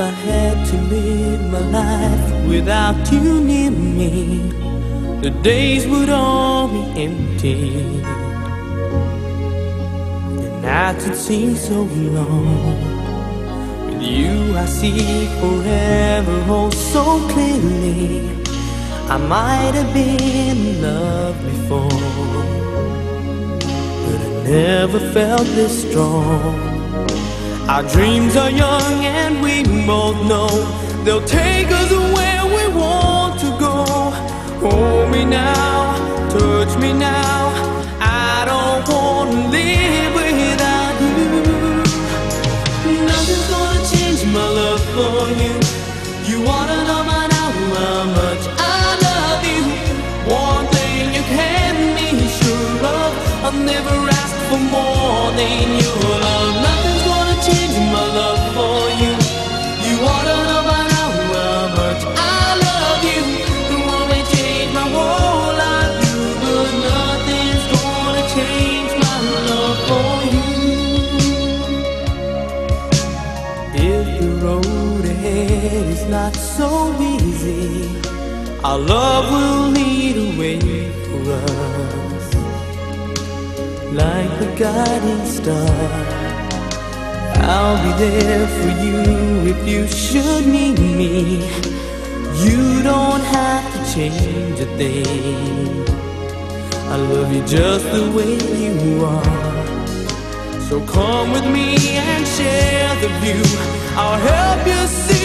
to live my life without you near me. The days would all be empty. The nights would seem so long. With you, I see forever oh so clearly. I might have been in love before, but I never felt this strong. Our dreams are young both know they'll take us where we want to go. Hold me now, touch me now. I don't want to live without you. Nothing's gonna change my love for you. You wanna know by now how much I love you. One thing you can be sure of, I'll never ask for more than your not so easy, our love will lead a way for us. Like a guiding star, I'll be there for you if you should need me. You don't have to change a thing. I love you just the way you are. So come with me and share the view. I'll help you see.